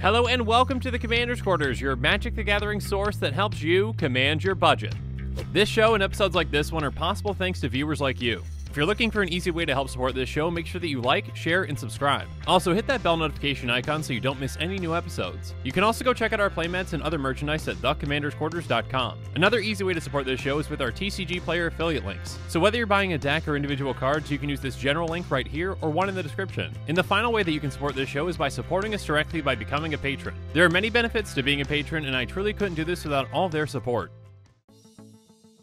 Hello and welcome to the Commander's Quarters, your Magic the Gathering source that helps you command your budget. This show and episodes like this one are possible thanks to viewers like you. If you're looking for an easy way to help support this show, make sure that you like, share, and subscribe. Also, hit that bell notification icon so you don't miss any new episodes. You can also go check out our playmats and other merchandise at thecommandersquarters.com. Another easy way to support this show is with our TCG player affiliate links. So whether you're buying a deck or individual cards, you can use this general link right here or one in the description. And the final way that you can support this show is by supporting us directly by becoming a patron. There are many benefits to being a patron, and I truly couldn't do this without all their support.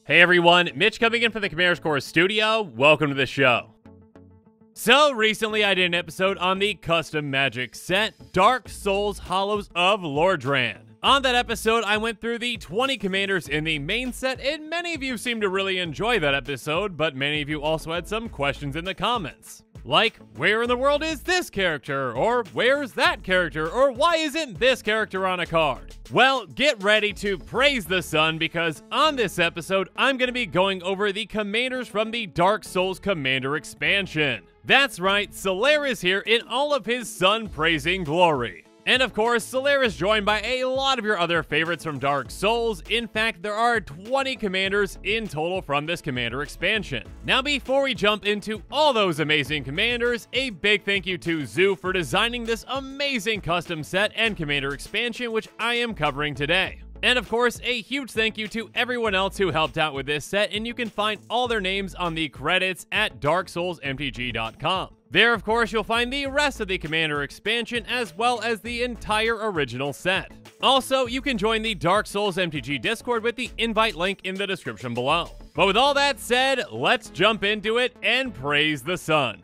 Hey everyone, Mitch coming in from the Commander's Core studio. Welcome to the show. So, recently I did an episode on the custom magic set Dark Souls Hollows of Lordran. On that episode, I went through the 20 commanders in the main set, and many of you seemed to really enjoy that episode, but many of you also had some questions in the comments. Like, where in the world is this character? Or where's that character? Or why isn't this character on a card? Well, get ready to praise the sun because on this episode, I'm going to be going over the commanders from the Dark Souls Commander expansion. That's right, Solaire is here in all of his sun praising glory. And of course, Solaire is joined by a lot of your other favorites from Dark Souls. In fact, there are 20 commanders in total from this commander expansion. Now, before we jump into all those amazing commanders, a big thank you to Zoo for designing this amazing custom set and commander expansion, which I am covering today. And of course, a huge thank you to everyone else who helped out with this set, and you can find all their names on the credits at darksoulsmtg.com. There, of course, you'll find the rest of the Commander expansion as well as the entire original set. Also, you can join the Dark Souls MTG Discord with the invite link in the description below. But with all that said, let's jump into it and praise the sun.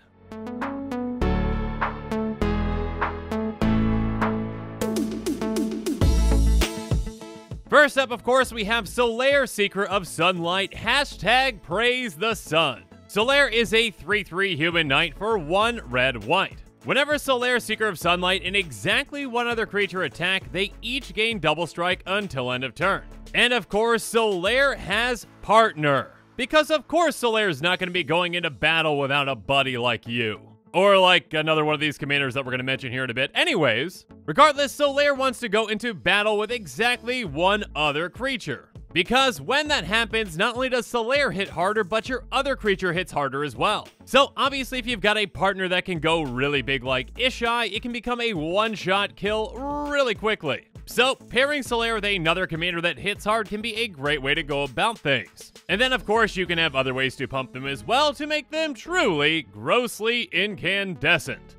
First up, of course, we have Solaire Seeker of Sunlight, hashtag praise the sun. Solaire is a 3-3 human knight for 1 red white. Whenever Solaire Seeker of Sunlight and exactly one other creature attack, they each gain double strike until end of turn. And of course, Solaire has partner. Because of course Solaire's not going to be going into battle without a buddy like you. Or like another one of these commanders that we're going to mention here in a bit. Anyways, regardless, Solaire wants to go into battle with exactly one other creature. Because when that happens, not only does Solaire hit harder, but your other creature hits harder as well. So obviously if you've got a partner that can go really big like Ishai, it can become a one-shot kill really quickly. So pairing Solaire with another commander that hits hard can be a great way to go about things. And then of course you can have other ways to pump them as well to make them truly grossly incandescent.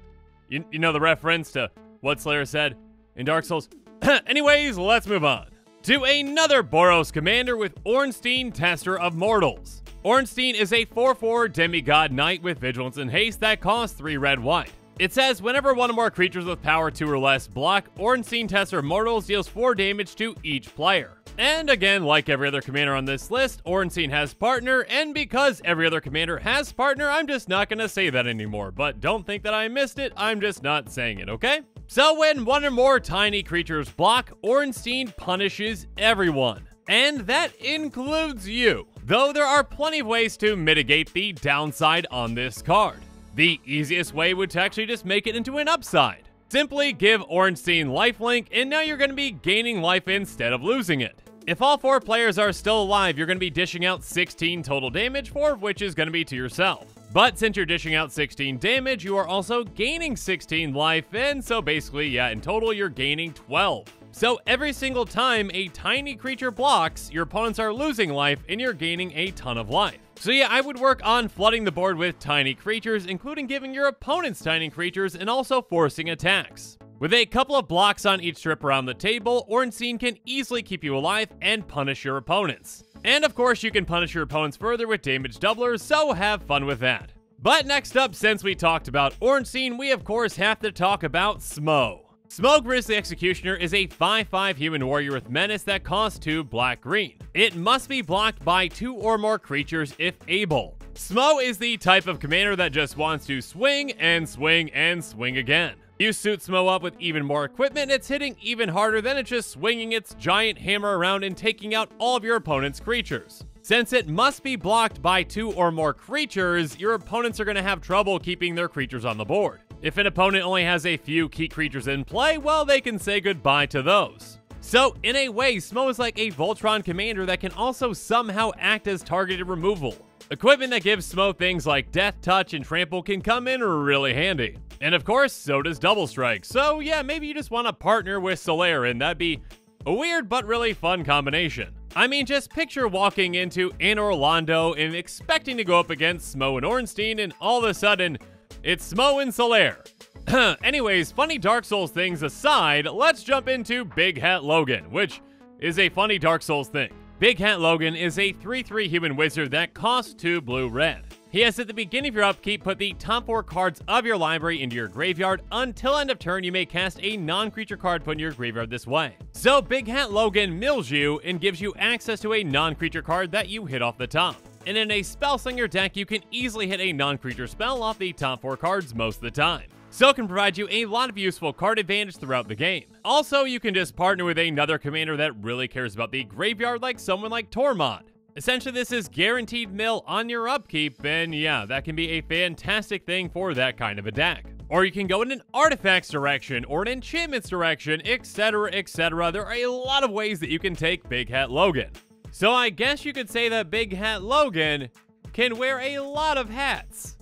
You, you know the reference to what Solaire said in Dark Souls? Anyways, let's move on to another Boros commander with Ornstein, Tester of Mortals. Ornstein is a 4-4 demigod knight with vigilance and haste that costs 3 red white. It says whenever one or more creatures with power 2 or less block, Ornstein Tester of Mortals deals 4 damage to each player. And again, like every other commander on this list, Ornstein has partner, and because every other commander has partner, I'm just not gonna say that anymore. But don't think that I missed it, I'm just not saying it, okay? So when one or more tiny creatures block, Ornstein punishes everyone. And that includes you. Though there are plenty of ways to mitigate the downside on this card. The easiest way would actually just make it into an upside. Simply give Ornstein lifelink and now you're going to be gaining life instead of losing it. If all four players are still alive, you're going to be dishing out 16 total damage, four of which is going to be to yourself. But since you're dishing out 16 damage, you are also gaining 16 life, and so basically, yeah, in total, you're gaining 12. So every single time a tiny creature blocks, your opponents are losing life and you're gaining a ton of life. So yeah, I would work on flooding the board with tiny creatures, including giving your opponents tiny creatures and also forcing attacks. With a couple of blocks on each strip around the table, Ornstein can easily keep you alive and punish your opponents. And of course, you can punish your opponents further with damage doublers, so have fun with that. But next up, since we talked about Ornstein, we of course have to talk about Smough. Smough Grisly Executioner is a 5-5 human warrior with menace that costs 2 black-green. It must be blocked by 2 or more creatures if able. Smough is the type of commander that just wants to swing and swing and swing again. You suit Smough up with even more equipment, and it's hitting even harder than it's just swinging its giant hammer around and taking out all of your opponent's creatures. Since it must be blocked by two or more creatures, your opponents are going to have trouble keeping their creatures on the board. If an opponent only has a few key creatures in play, well, they can say goodbye to those. So, in a way, Smough is like a Voltron commander that can also somehow act as targeted removal. Equipment that gives Smough things like Death Touch and Trample can come in really handy. And of course, so does Double Strike. So yeah, maybe you just want to partner with Solaire and that'd be a weird but really fun combination. I mean, just picture walking into Anor Londo and expecting to go up against Smough and Ornstein, and all of a sudden, it's Smough and Solaire. Anyways, funny Dark Souls things aside, let's jump into Big Hat Logan, which is a funny Dark Souls thing. Big Hat Logan is a 3-3 human wizard that costs 2 blue-red. He has at the beginning of your upkeep put the top 4 cards of your library into your graveyard. Until end of turn, you may cast a non-creature card put in your graveyard this way. So Big Hat Logan mills you and gives you access to a non-creature card that you hit off the top. And in a Spell Slinger deck, you can easily hit a non-creature spell off the top 4 cards most of the time so can provide you a lot of useful card advantage throughout the game. Also, you can just partner with another commander that really cares about the graveyard like someone like Tormod. Essentially, this is guaranteed mill on your upkeep, and yeah, that can be a fantastic thing for that kind of a deck. Or you can go in an artifacts direction, or an enchantments direction, etc, etc. There are a lot of ways that you can take Big Hat Logan. So I guess you could say that Big Hat Logan can wear a lot of hats.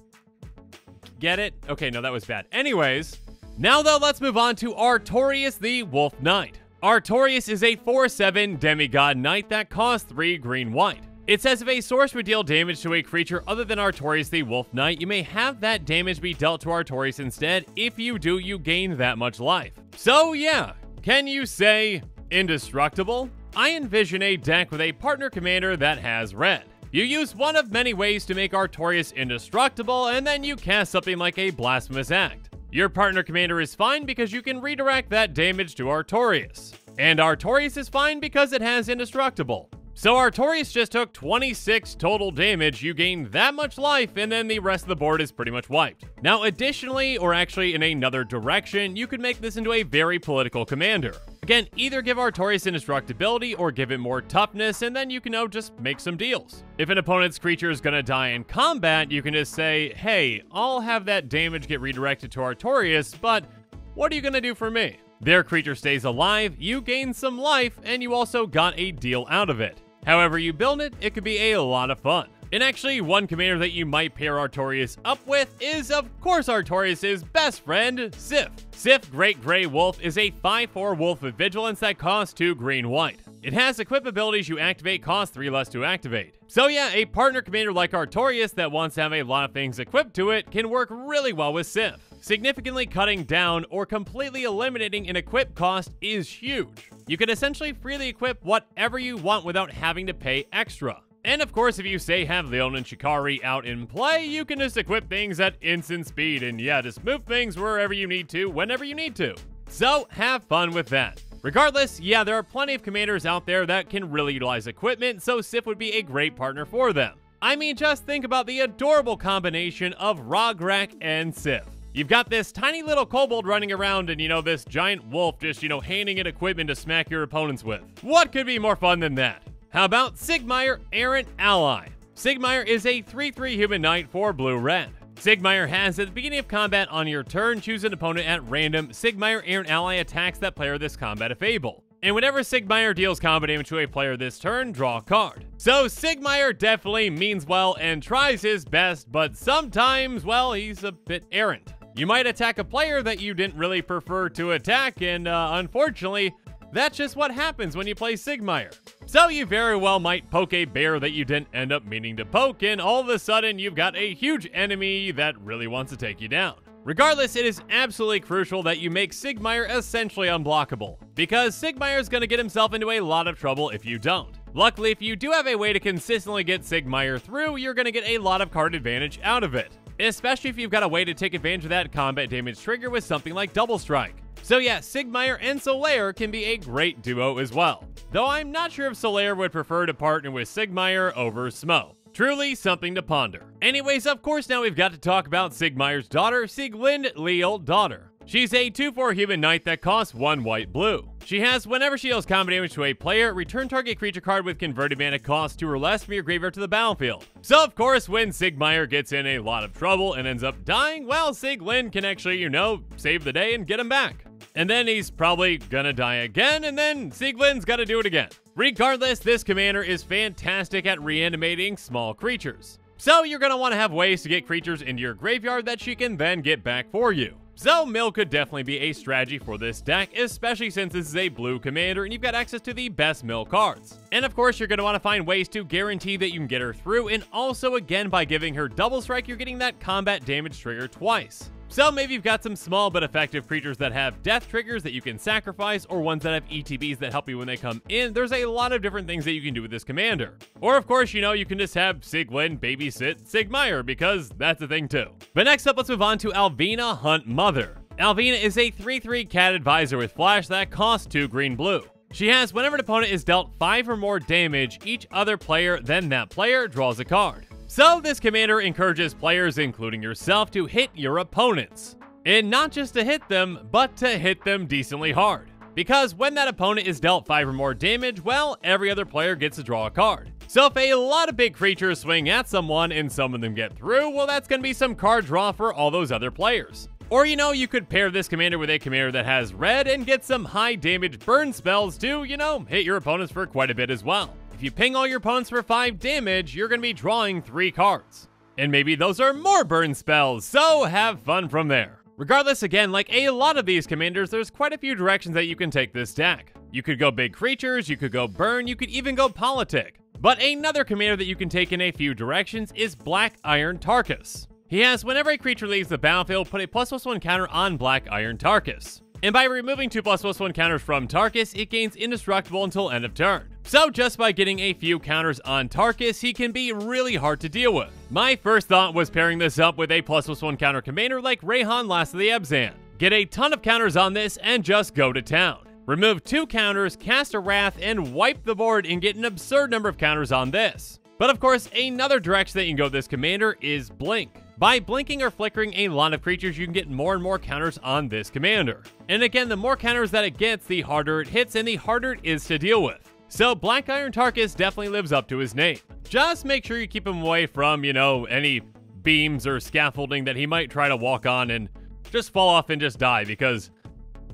Get it? Okay, no, that was bad. Anyways, now though, let's move on to Artorias the Wolf Knight. Artorias is a 4-7 demigod knight that costs 3 green-white. It says if a source would deal damage to a creature other than Artorias the Wolf Knight, you may have that damage be dealt to Artorias instead. If you do, you gain that much life. So yeah, can you say indestructible? I envision a deck with a partner commander that has red. You use one of many ways to make Artorias indestructible, and then you cast something like a Blasphemous Act. Your partner commander is fine because you can redirect that damage to Artorias. And Artorias is fine because it has indestructible. So Artorias just took 26 total damage, you gain that much life, and then the rest of the board is pretty much wiped. Now additionally, or actually in another direction, you could make this into a very political commander. Again, either give Artorias indestructibility or give it more toughness, and then you can, know, just make some deals. If an opponent's creature is gonna die in combat, you can just say, hey, I'll have that damage get redirected to Artorias, but what are you gonna do for me? Their creature stays alive, you gain some life, and you also got a deal out of it. However you build it, it could be a lot of fun. And actually, one commander that you might pair Artorias up with is, of course, Artorias' best friend, Sif. Sif Great Grey Wolf is a 5-4 wolf with vigilance that costs 2 green-white. It has equip abilities you activate cost 3 less to activate. So yeah, a partner commander like Artorias that wants to have a lot of things equipped to it can work really well with Sif. Significantly cutting down or completely eliminating an equip cost is huge. You can essentially freely equip whatever you want without having to pay extra. And of course, if you say have Leonin Shikari out in play, you can just equip things at instant speed and yeah, just move things wherever you need to, whenever you need to. So have fun with that. Regardless, yeah, there are plenty of commanders out there that can really utilize equipment, so Sif would be a great partner for them. I mean, just think about the adorable combination of Rograkh and Sif. You've got this tiny little kobold running around and, you know, this giant wolf just, you know, handing it equipment to smack your opponents with. What could be more fun than that? How about Siegmeyer Errant Ally? Siegmeyer is a 3-3 human knight for blue-red. Siegmeyer has, at the beginning of combat on your turn, choose an opponent at random. Siegmeyer Errant Ally attacks that player this combat if able. And whenever Siegmeyer deals combat damage to a player this turn, draw a card. So Siegmeyer definitely means well and tries his best, but sometimes, well, he's a bit errant. You might attack a player that you didn't really prefer to attack, and uh, unfortunately, that's just what happens when you play Siegmeyer. So you very well might poke a bear that you didn't end up meaning to poke, and all of a sudden you've got a huge enemy that really wants to take you down. Regardless, it is absolutely crucial that you make Siegmeyer essentially unblockable, because Siegmeyer is going to get himself into a lot of trouble if you don't. Luckily, if you do have a way to consistently get Siegmeyer through, you're going to get a lot of card advantage out of it especially if you've got a way to take advantage of that combat damage trigger with something like Double Strike. So yeah, Siegmeyer and Solaire can be a great duo as well. Though I'm not sure if Solaire would prefer to partner with Siegmeyer over Smough. Truly something to ponder. Anyways, of course now we've got to talk about Siegmeyer's daughter, Sieglinde Leal Daughter. She's a 2-4 human knight that costs 1 white blue. She has whenever she deals combat damage to a player, return target creature card with converted mana cost 2 or less from your graveyard to the battlefield. So of course, when Siegmeyer gets in a lot of trouble and ends up dying, well, Sieglinde can actually, you know, save the day and get him back. And then he's probably gonna die again, and then Sieglinde's gotta do it again. Regardless, this commander is fantastic at reanimating small creatures. So you're want to have ways to get creatures into your graveyard that she can then get back for you. So mill could definitely be a strategy for this deck, especially since this is a blue commander and you've got access to the best mill cards. And of course, you're going to want to find ways to guarantee that you can get her through, and also again by giving her double strike, you're getting that combat damage trigger twice. So maybe you've got some small but effective creatures that have death triggers that you can sacrifice, or ones that have ETBs that help you when they come in. There's a lot of different things that you can do with this commander. Or of course, you know, you can just have Sieglinde babysit Siegmeyer, because that's a thing too. But next up, let's move on to Alvina Hunt Mother. Alvina is a 3-3 cat advisor with flash that costs 2 green blue. She has whenever an opponent is dealt 5 or more damage, each other player than that player draws a card. So this commander encourages players, including yourself, to hit your opponents. And not just to hit them, but to hit them decently hard. Because when that opponent is dealt 5 or more damage, well, every other player gets to draw a card. So if a lot of big creatures swing at someone and some of them get through, well that's to be some card draw for all those other players. Or you know, you could pair this commander with a commander that has red and get some high damage burn spells to, you know, hit your opponents for quite a bit as well. If you ping all your opponents for 5 damage, you're going to be drawing 3 cards. And maybe those are more burn spells, so have fun from there. Regardless, again, like a lot of these commanders, there's quite a few directions that you can take this deck. You could go big creatures, you could go burn, you could even go politic. But another commander that you can take in a few directions is Black Iron Tarkus. He has whenever a creature leaves the battlefield, put a plus plus one counter on Black Iron Tarkus. And by removing two plus plus one counters from Tarkus, it gains indestructible until end of turn. So just by getting a few counters on Tarkus, he can be really hard to deal with. My first thought was pairing this up with a plus plus one counter commander like Reyhan Last of the Abzan. Get a ton of counters on this and just go to town. Remove two counters, cast a Wrath, and wipe the board and get an absurd number of counters on this. But of course, another direction that you can go with this commander is Blink. By blinking or flickering a lot of creatures, you can get more and more counters on this commander. And again, the more counters that it gets, the harder it hits and the harder it is to deal with. So Black Iron Tarkus definitely lives up to his name. Just make sure you keep him away from, you know, any beams or scaffolding that he might try to walk on and just fall off and just die because,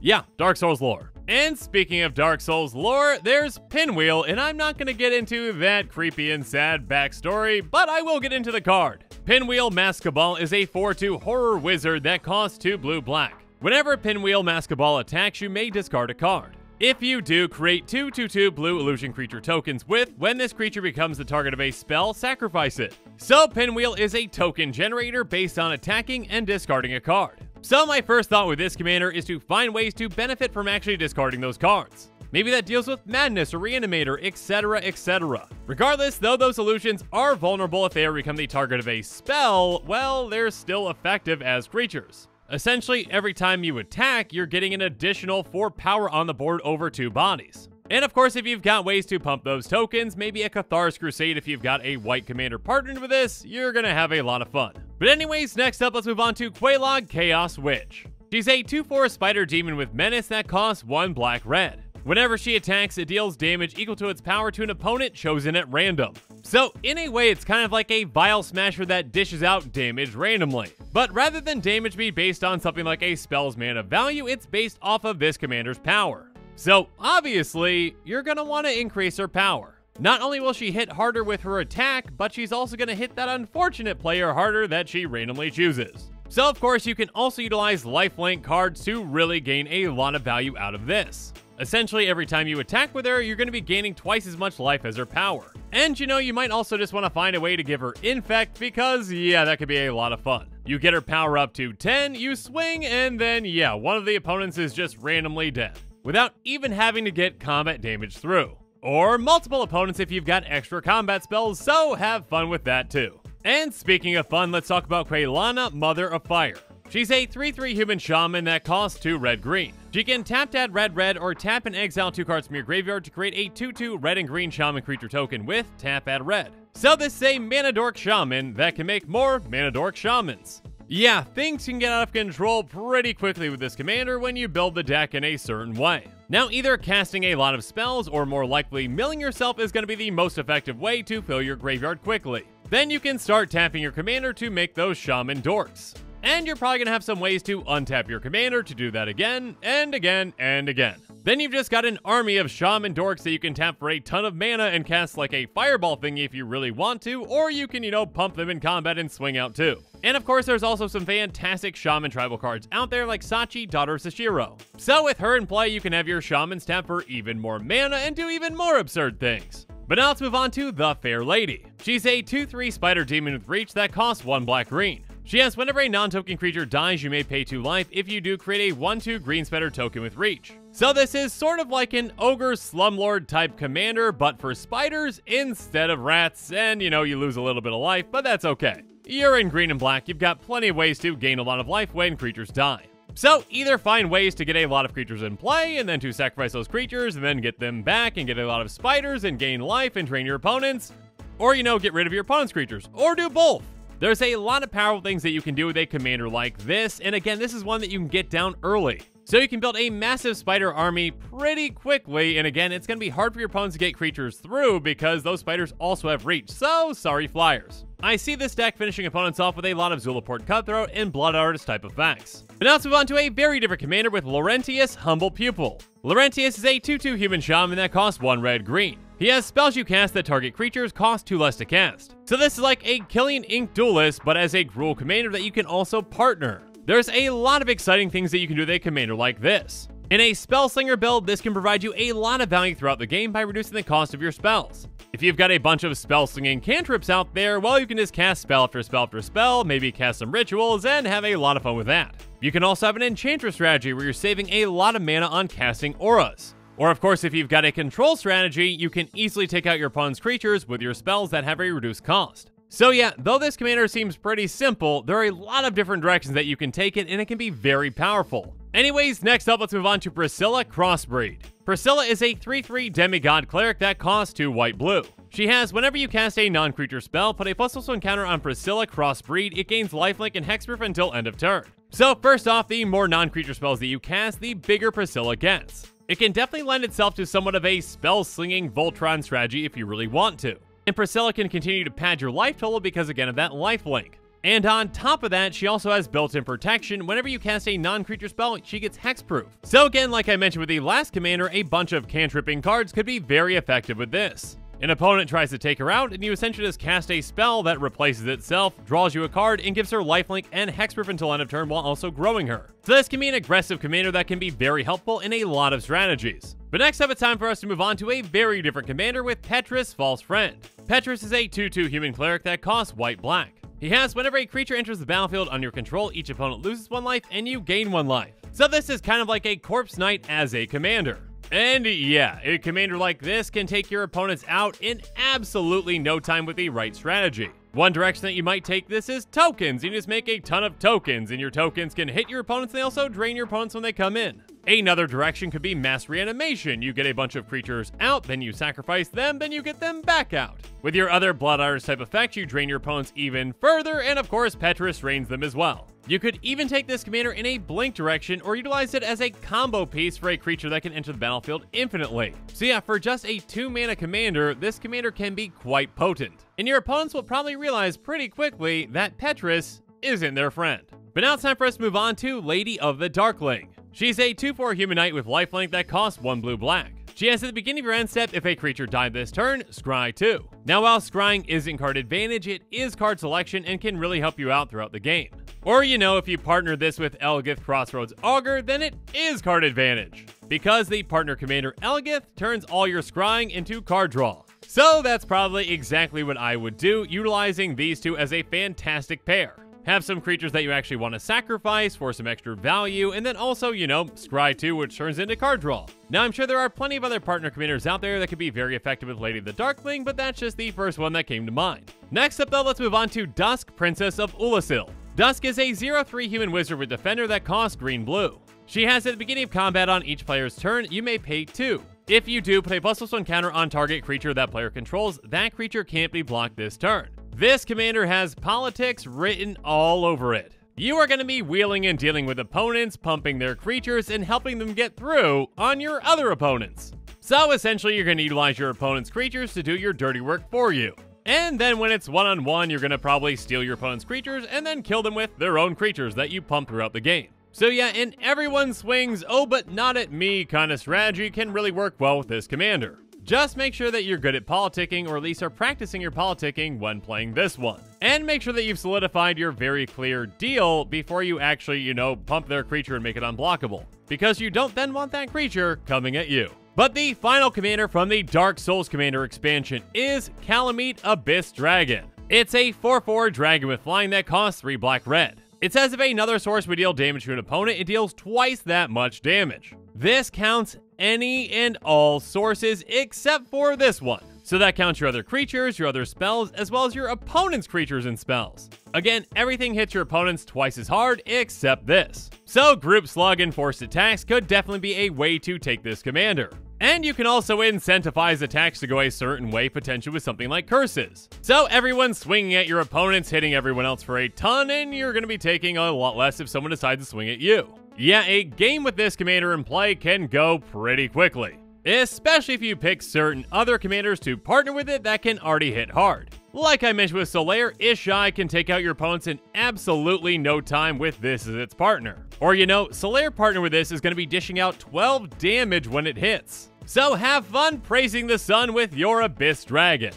yeah, Dark Souls lore. And speaking of Dark Souls lore, there's Pinwheel, and I'm not going to get into that creepy and sad backstory, but I will get into the card. Pinwheel Maskabal is a 4-2 horror wizard that costs 2 blue black. Whenever Pinwheel Maskabal attacks, you may discard a card. If you do, create two 2-2 blue illusion creature tokens with, when this creature becomes the target of a spell, sacrifice it. So Pinwheel is a token generator based on attacking and discarding a card. So my first thought with this commander is to find ways to benefit from actually discarding those cards. Maybe that deals with Madness or Reanimator, etc, etc. Regardless, though those illusions are vulnerable if they ever become the target of a spell, well, they're still effective as creatures. Essentially, every time you attack, you're getting an additional 4 power on the board over 2 bodies. And of course, if you've got ways to pump those tokens, maybe a Cathar's Crusade if you've got a white commander partnered with this, you're gonna have a lot of fun. But anyways, next up, let's move on to Quelaag Chaos Witch. She's a 2-4 spider demon with menace that costs 1 black red. Whenever she attacks, it deals damage equal to its power to an opponent chosen at random. So in a way, it's kind of like a Vial Smasher that dishes out damage randomly. But rather than damage be based on something like a spell's mana value, it's based off of this commander's power. So obviously, you're want to increase her power. Not only will she hit harder with her attack, but she's also to hit that unfortunate player harder that she randomly chooses. So of course, you can also utilize lifelink cards to really gain a lot of value out of this. Essentially, every time you attack with her, you're going to be gaining twice as much life as her power. And you know, you might also just want to find a way to give her Infect because, yeah, that could be a lot of fun. You get her power up to 10, you swing, and then, yeah, one of the opponents is just randomly dead, without even having to get combat damage through. Or multiple opponents if you've got extra combat spells, so have fun with that too. And speaking of fun, let's talk about Quelana, Mother of Fire. She's a 3-3 human shaman that costs 2 red-green. She can tap add red-red or tap and exile 2 cards from your graveyard to create a 2-2 red and green shaman creature token with tap add red. So this is a mana dork shaman that can make more mana dork shamans. Yeah, things can get out of control pretty quickly with this commander when you build the deck in a certain way. Now, either casting a lot of spells or more likely milling yourself is going to be the most effective way to fill your graveyard quickly. Then you can start tapping your commander to make those shaman dorks. And you're probably going to have some ways to untap your commander to do that again, and again, and again. Then you've just got an army of Shaman Dorks that you can tap for a ton of mana and cast like a Fireball thingy if you really want to, or you can, you know, pump them in combat and swing out too. And of course, there's also some fantastic Shaman tribal cards out there like Sachi, Daughter of Seshiro. So with her in play, you can have your Shamans tap for even more mana and do even more absurd things. But now let's move on to the Fair Lady. She's a 2-3 spider demon with reach that costs 1 black green. She has whenever a non-token creature dies, you may pay 2 life. If you do, create a 1-2 green spider token with reach. So this is sort of like an ogre slumlord type commander, but for spiders instead of rats, and you know, you lose a little bit of life, but that's okay. You're in green and black, you've got plenty of ways to gain a lot of life when creatures die. So either find ways to get a lot of creatures in play, and then to sacrifice those creatures, and then get them back and get a lot of spiders and gain life and train your opponents, or, you know, get rid of your opponent's creatures, or do both. There's a lot of powerful things that you can do with a commander like this, and again, this is one that you can get down early. So you can build a massive spider army pretty quickly, and again, it's going to be hard for your opponents to get creatures through because those spiders also have reach, so sorry flyers. I see this deck finishing opponents off with a lot of Zulaport Cutthroat and Blood Artist type effects. But now let's move on to a very different commander with Laurentius Humble Pupil. Laurentius is a 2-2 human shaman that costs 1 red green. He has spells you cast that target creatures cost 2 less to cast. So this is like a Killian Ink duelist, but as a Gruul commander that you can also partner. There's a lot of exciting things that you can do with a commander like this. In a Spellslinger build, this can provide you a lot of value throughout the game by reducing the cost of your spells. If you've got a bunch of spell slinging cantrips out there, well, you can just cast spell after spell after spell, maybe cast some rituals, and have a lot of fun with that. You can also have an enchantress strategy where you're saving a lot of mana on casting auras. Or of course, if you've got a control strategy, you can easily take out your opponent's creatures with your spells that have a reduced cost. So yeah, though this commander seems pretty simple, there are a lot of different directions that you can take it and it can be very powerful. Anyways, next up, let's move on to Priscilla Crossbreed. Priscilla is a 3-3 demigod cleric that costs 2 white-blue. She has, whenever you cast a non-creature spell, put a plus plus one counter on Priscilla Crossbreed, it gains lifelink and hexproof until end of turn. So first off, the more non-creature spells that you cast, the bigger Priscilla gets. It can definitely lend itself to somewhat of a spell-slinging Voltron strategy if you really want to. And Priscilla can continue to pad your life total because again of that life link. And on top of that, she also has built-in protection. Whenever you cast a non-creature spell, she gets hexproof. So again, like I mentioned with the last commander, a bunch of cantripping cards could be very effective with this. An opponent tries to take her out, and you essentially just cast a spell that replaces itself, draws you a card, and gives her lifelink and hexproof until end of turn while also growing her. So this can be an aggressive commander that can be very helpful in a lot of strategies. But next up, it's time for us to move on to a very different commander with Petrus False Friend. Petrus is a 2-2 human cleric that costs white-black. He has whenever a creature enters the battlefield under your control, each opponent loses one life and you gain one life. So this is kind of like a Corpse Knight as a commander. And yeah, a commander like this can take your opponents out in absolutely no time with the right strategy. One direction that you might take this is tokens. You just make a ton of tokens, and your tokens can hit your opponents, and they also drain your opponents when they come in. Another direction could be mass reanimation. You get a bunch of creatures out, then you sacrifice them, then you get them back out. With your other Blood Artist type effect, you drain your opponents even further, and of course, Petrus drains them as well. You could even take this commander in a blink direction or utilize it as a combo piece for a creature that can enter the battlefield infinitely. So yeah, for just a 2 mana commander, this commander can be quite potent. And your opponents will probably realize pretty quickly that Petrus isn't their friend. But now it's time for us to move on to Lady of the Darkling. She's a 2-4 human knight with lifelink that costs 1 blue black. She at the beginning of your end step, if a creature died this turn, scry 2. Now while scrying isn't card advantage, it is card selection and can really help you out throughout the game. Or you know, if you partner this with Eligeth Crossroads Augur, then it is card advantage. Because the partner commander Eligeth turns all your scrying into card draw. So that's probably exactly what I would do, utilizing these two as a fantastic pair. Have some creatures that you actually want to sacrifice for some extra value, and then also, you know, Scry 2, which turns into card draw. Now, I'm sure there are plenty of other partner commanders out there that could be very effective with Lady the Darkling, but that's just the first one that came to mind. Next up, though, let's move on to Dusk, Princess of Oolacile. Dusk is a 0-3 human wizard with Defender that costs green-blue. She has at the beginning of combat on each player's turn, you may pay 2. If you do, put a plus plus one counter on target creature that player controls, that creature can't be blocked this turn. This commander has politics written all over it. you are going to be wheeling and dealing with opponents, pumping their creatures, and helping them get through on your other opponents. So essentially, you're going to utilize your opponent's creatures to do your dirty work for you. And then when it's one on one, you're going to probably steal your opponent's creatures and then kill them with their own creatures that you pump throughout the game. So yeah, in everyone swings, oh but not at me kind of strategy can really work well with this commander. Just make sure that you're good at politicking, or at least are practicing your politicking when playing this one. And make sure that you've solidified your very clear deal before you actually, you know, pump their creature and make it unblockable. Because you don't then want that creature coming at you. But the final commander from the Dark Souls Commander expansion is Kalameet Abyss Dragon. It's a 4-4 dragon with flying that costs 3 black red. It says if another source would deal damage to an opponent, it deals twice that much damage. This counts any and all sources except for this one. So that counts your other creatures, your other spells, as well as your opponent's creatures and spells. Again, everything hits your opponents twice as hard except this. So group slug and forced attacks could definitely be a way to take this commander. And you can also incentivize attacks to go a certain way, potentially with something like curses. So everyone's swinging at your opponents, hitting everyone else for a ton, and you're going to be taking a lot less if someone decides to swing at you. Yeah, a game with this commander in play can go pretty quickly. Especially if you pick certain other commanders to partner with it that can already hit hard. Like I mentioned with Solaire, Ishai can take out your opponents in absolutely no time with this as its partner. Or you know, Solaire partner with this is going to be dishing out 12 damage when it hits. So have fun praising the sun with your Abyss Dragon.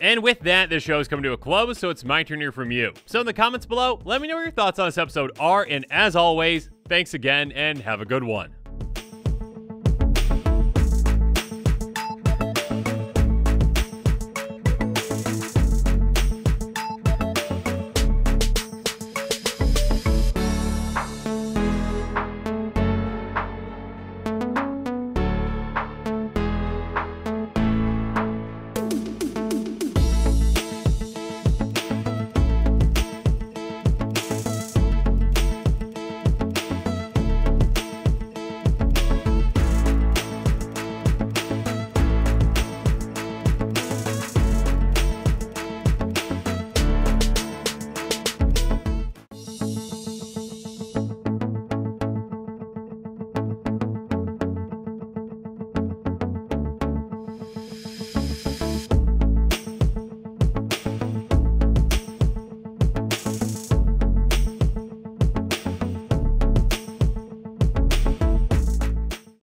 And with that, this show is coming to a close, so it's my turn hear from you. So in the comments below, let me know what your thoughts on this episode are, and as always, thanks again and have a good one.